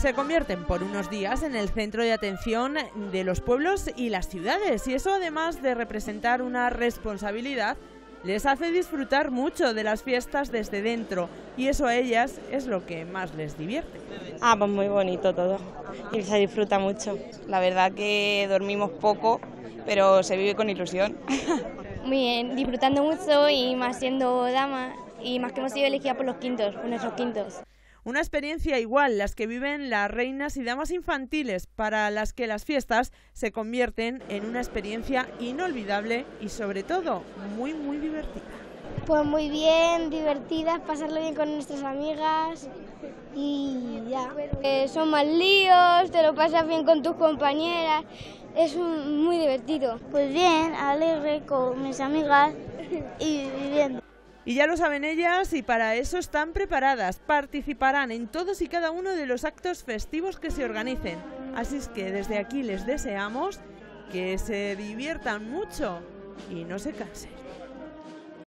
se convierten por unos días en el centro de atención de los pueblos y las ciudades y eso además de representar una responsabilidad les hace disfrutar mucho de las fiestas desde dentro y eso a ellas es lo que más les divierte. Ah, pues muy bonito todo y se disfruta mucho. La verdad que dormimos poco, pero se vive con ilusión. Muy bien, disfrutando mucho y más siendo dama y más que hemos sido elegidas por los quintos, por nuestros quintos. Una experiencia igual las que viven las reinas y damas infantiles, para las que las fiestas se convierten en una experiencia inolvidable y sobre todo muy muy divertida. Pues muy bien, divertidas, pasarlo bien con nuestras amigas y ya. Eh, son más líos, te lo pasas bien con tus compañeras, es muy divertido. Pues bien, alegre con mis amigas y viviendo. Y ya lo saben ellas y para eso están preparadas. Participarán en todos y cada uno de los actos festivos que se organicen. Así es que desde aquí les deseamos que se diviertan mucho y no se cansen.